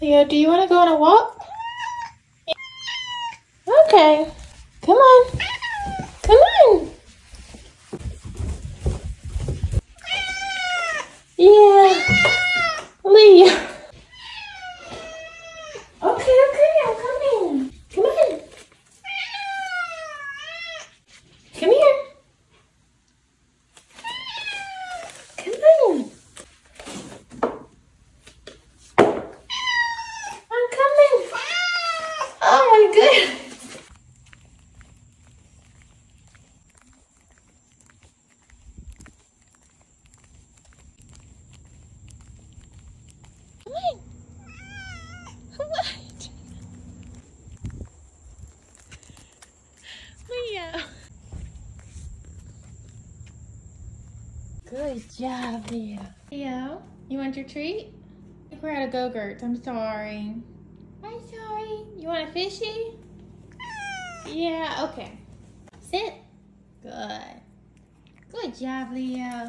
Leo, do you want to go on a walk? Okay. Come on. Come on. Yeah. Leo. Okay, okay, I'm coming. Come on. Come here. Come on. I'm coming. Oh my. Good job, Leo. Leo, you want your treat? We're out of Go-Gurts. I'm sorry. I'm sorry. You want a fishy? Yeah, okay. Sit. Good. Good job, Leo.